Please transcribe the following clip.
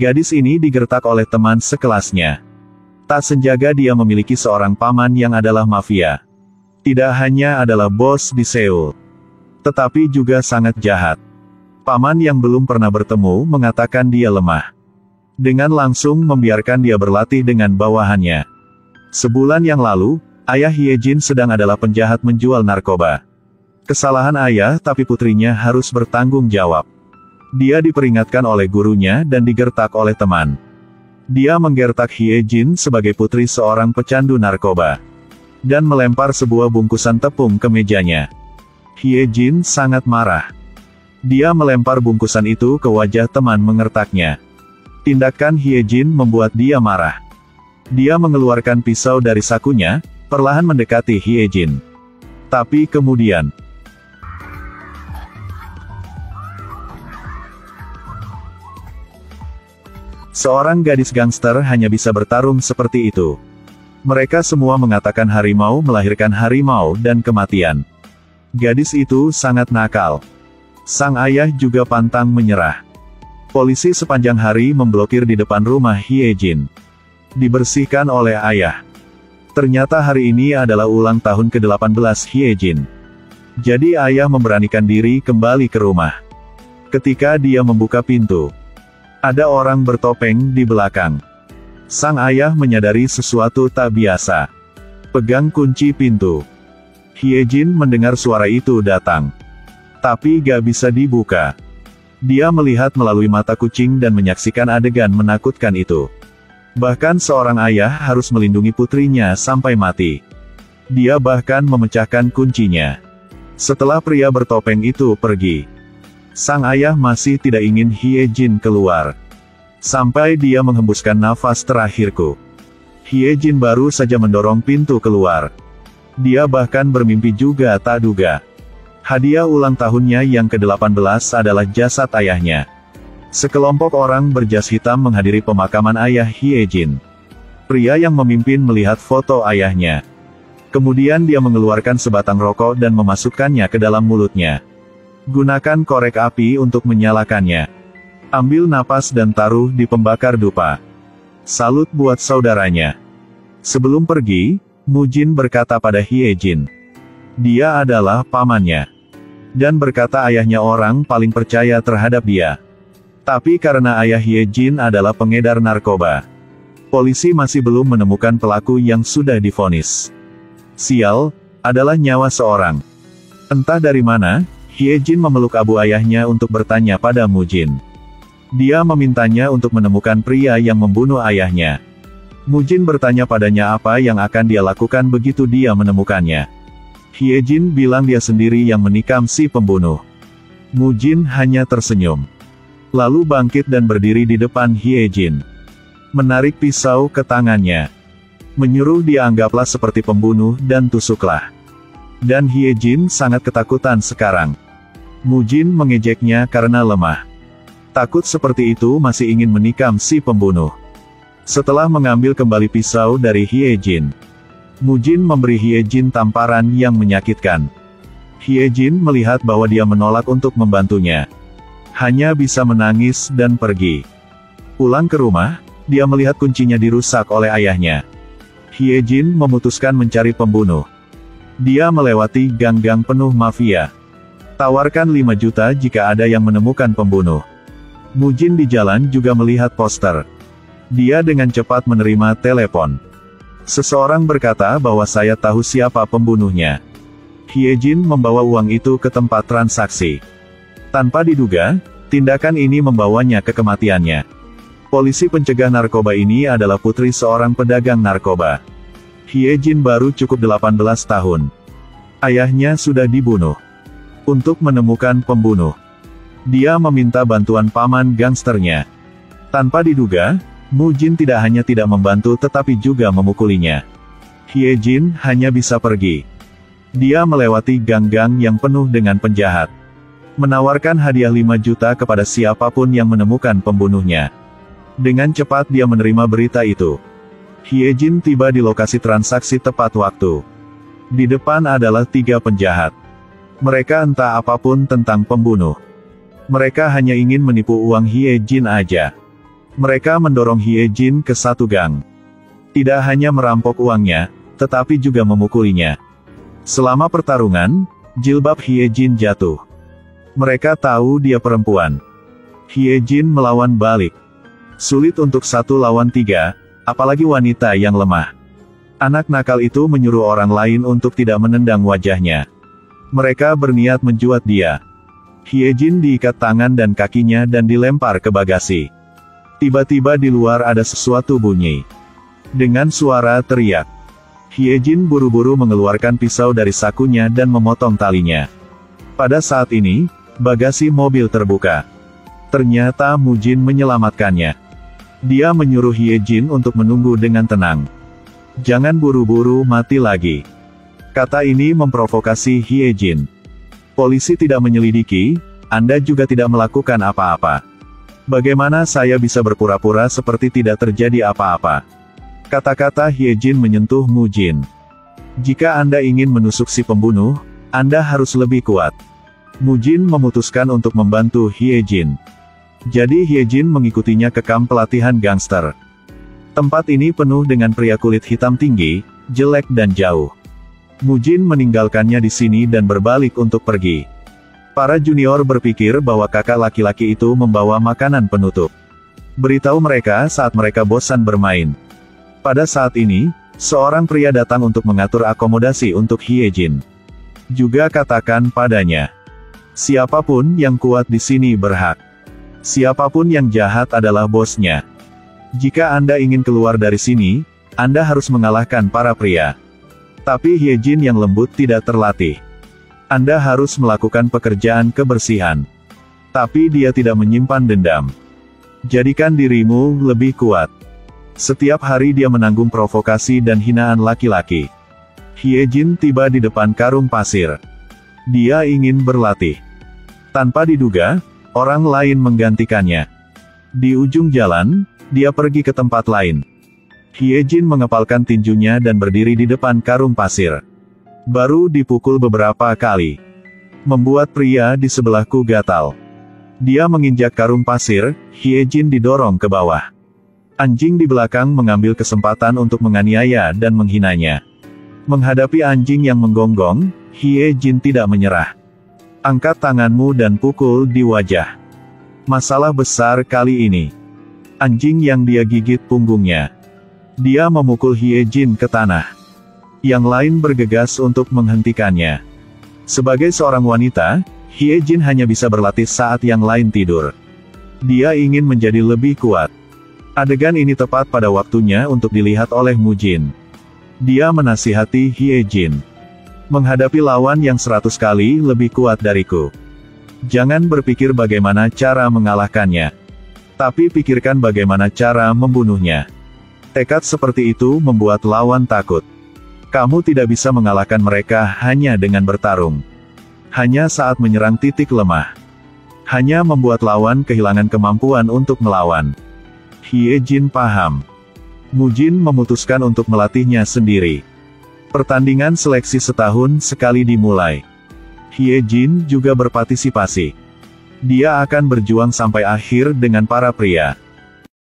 Gadis ini digertak oleh teman sekelasnya. Tak senjaga dia memiliki seorang paman yang adalah mafia. Tidak hanya adalah bos di Seoul, tetapi juga sangat jahat. Paman yang belum pernah bertemu mengatakan dia lemah. Dengan langsung membiarkan dia berlatih dengan bawahannya. Sebulan yang lalu, ayah Hyejin sedang adalah penjahat menjual narkoba. Kesalahan ayah tapi putrinya harus bertanggung jawab. Dia diperingatkan oleh gurunya dan digertak oleh teman. Dia menggertak Hyejin sebagai putri seorang pecandu narkoba. Dan melempar sebuah bungkusan tepung ke mejanya. Hyejin sangat marah. Dia melempar bungkusan itu ke wajah teman mengertaknya. Tindakan Hyejin membuat dia marah. Dia mengeluarkan pisau dari sakunya, perlahan mendekati Hyejin. Tapi kemudian, Seorang gadis gangster hanya bisa bertarung seperti itu. Mereka semua mengatakan harimau melahirkan harimau dan kematian. Gadis itu sangat nakal. Sang ayah juga pantang menyerah. Polisi sepanjang hari memblokir di depan rumah Hyejin. Dibersihkan oleh ayah. Ternyata hari ini adalah ulang tahun ke-18 Hyejin. Jadi ayah memberanikan diri kembali ke rumah. Ketika dia membuka pintu, ada orang bertopeng di belakang. Sang ayah menyadari sesuatu tak biasa. Pegang kunci pintu. Hyejin mendengar suara itu datang. Tapi gak bisa dibuka. Dia melihat melalui mata kucing dan menyaksikan adegan menakutkan itu. Bahkan seorang ayah harus melindungi putrinya sampai mati. Dia bahkan memecahkan kuncinya. Setelah pria bertopeng itu pergi, Sang ayah masih tidak ingin Hyejin keluar. Sampai dia menghembuskan nafas terakhirku. Hyejin baru saja mendorong pintu keluar. Dia bahkan bermimpi juga tak duga. Hadiah ulang tahunnya yang ke-18 adalah jasad ayahnya. Sekelompok orang berjas hitam menghadiri pemakaman ayah Hyejin. Pria yang memimpin melihat foto ayahnya. Kemudian dia mengeluarkan sebatang rokok dan memasukkannya ke dalam mulutnya. Gunakan korek api untuk menyalakannya. Ambil napas dan taruh di pembakar dupa. Salut buat saudaranya. Sebelum pergi, Mujin berkata pada Hyejin. Dia adalah pamannya. Dan berkata ayahnya orang paling percaya terhadap dia. Tapi karena ayah Hyejin adalah pengedar narkoba. Polisi masih belum menemukan pelaku yang sudah difonis. Sial, adalah nyawa seorang. Entah dari mana, Hyejin memeluk abu ayahnya untuk bertanya pada Mujin. Dia memintanya untuk menemukan pria yang membunuh ayahnya. Mujin bertanya padanya apa yang akan dia lakukan begitu dia menemukannya. Hyejin bilang dia sendiri yang menikam si pembunuh. Mujin hanya tersenyum. Lalu bangkit dan berdiri di depan Hyejin. Menarik pisau ke tangannya. Menyuruh dia anggaplah seperti pembunuh dan tusuklah. Dan Hyejin sangat ketakutan sekarang. Mujin mengejeknya karena lemah. Takut seperti itu masih ingin menikam si pembunuh. Setelah mengambil kembali pisau dari Hyejin, Mujin memberi Hyejin tamparan yang menyakitkan. Hyejin melihat bahwa dia menolak untuk membantunya. Hanya bisa menangis dan pergi. Pulang ke rumah, dia melihat kuncinya dirusak oleh ayahnya. Hyejin memutuskan mencari pembunuh. Dia melewati gang-gang penuh mafia. Tawarkan 5 juta jika ada yang menemukan pembunuh. Mujin di jalan juga melihat poster. Dia dengan cepat menerima telepon. Seseorang berkata bahwa saya tahu siapa pembunuhnya. Hyejin membawa uang itu ke tempat transaksi. Tanpa diduga, tindakan ini membawanya ke kematiannya. Polisi pencegah narkoba ini adalah putri seorang pedagang narkoba. Hyejin baru cukup 18 tahun. Ayahnya sudah dibunuh untuk menemukan pembunuh. Dia meminta bantuan paman gangsternya. Tanpa diduga, Mujin tidak hanya tidak membantu tetapi juga memukulinya. Hyejin hanya bisa pergi. Dia melewati gang-gang yang penuh dengan penjahat. Menawarkan hadiah 5 juta kepada siapa pun yang menemukan pembunuhnya. Dengan cepat dia menerima berita itu. Hyejin tiba di lokasi transaksi tepat waktu. Di depan adalah tiga penjahat. Mereka entah apa pun tentang pembunuh. Mereka hanya ingin menipu uang Hye Jin aja. Mereka mendorong Hye Jin ke satu gang. Tidak hanya merampok uangnya, tetapi juga memukulinya. Selama pertarungan, jilbab Hye Jin jatuh. Mereka tahu dia perempuan. Hye Jin melawan balik. Sulit untuk satu lawan tiga, apalagi wanita yang lemah. Anak nakal itu menyuruh orang lain untuk tidak menendang wajahnya. Mereka berniat menjuat dia. Hye Jin diikat tangan dan kakinya dan dilempar ke bagasi. Tiba-tiba di luar ada sesuatu bunyi. Dengan suara teriak. Hye Jin buru-buru mengeluarkan pisau dari sakunya dan memotong talinya. Pada saat ini, bagasi mobil terbuka. Ternyata Mujin menyelamatkannya. Dia menyuruh Hye Jin untuk menunggu dengan tenang. Jangan buru-buru mati lagi. Kata ini memprovokasi Hye Jin. Polisi tidak menyelidiki, Anda juga tidak melakukan apa-apa. Bagaimana saya bisa berpura-pura seperti tidak terjadi apa-apa? Kata-kata Hye Jin menyentuh Mu Jin. Jika Anda ingin menusuk si pembunuh, Anda harus lebih kuat. Mu Jin memutuskan untuk membantu Hye Jin. Jadi Hye Jin mengikutinya ke kamp pelatihan gangster. Tempat ini penuh dengan pria kulit hitam tinggi, jelek dan jauh. Mujin meninggalkannya di sini dan berbalik untuk pergi. Para junior berpikir bahwa kakak laki-laki itu membawa makanan penutup. Beritahu mereka saat mereka bosan bermain. Pada saat ini, seorang pria datang untuk mengatur akomodasi untuk Hyejin. Juga katakan padanya, siapa pun yang kuat di sini berhak. Siapa pun yang jahat adalah bosnya. Jika Anda ingin keluar dari sini, Anda harus mengalahkan para pria. Tapi Hyejin yang lembut tidak terlatih. Anda harus melakukan pekerjaan kebersihan. Tapi dia tidak menyimpan dendam. Jadikan dirimu lebih kuat. Setiap hari dia menanggung provokasi dan hinaan laki-laki. Hyejin tiba di depan karung pasir. Dia ingin berlatih. Tanpa diduga, orang lain menggantikannya. Di ujung jalan, dia pergi ke tempat lain. Hyejin mengepalkan tinjunya dan berdiri di depan karung pasir. Baru dipukul beberapa kali. Membuat pria di sebelahku gatal. Dia menginjak karung pasir, Hyejin didorong ke bawah. Anjing di belakang mengambil kesempatan untuk menganiaya dan menghinanya. Menghadapi anjing yang menggonggong, Hyejin tidak menyerah. Angkat tanganmu dan pukul di wajah. Masalah besar kali ini. Anjing yang dia gigit punggungnya. Dia memukul Hyejin ke tanah. Yang lain bergegas untuk menghentikannya. Sebagai seorang wanita, Hyejin hanya bisa berlatih saat yang lain tidur. Dia ingin menjadi lebih kuat. Adegan ini tepat pada waktunya untuk dilihat oleh Mujin. Dia menasihati Hyejin. Menghadapi lawan yang seratus kali lebih kuat dariku. Jangan berpikir bagaimana cara mengalahkannya. Tapi pikirkan bagaimana cara membunuhnya. Tekad seperti itu membuat lawan takut. Kamu tidak bisa mengalahkan mereka hanya dengan bertarung. Hanya saat menyerang titik lemah. Hanya membuat lawan kehilangan kemampuan untuk melawan. Hye Jin paham. Mujin memutuskan untuk melatihnya sendiri. Pertandingan seleksi setahun sekali dimulai. Hye Jin juga berpartisipasi. Dia akan berjuang sampai akhir dengan para pria.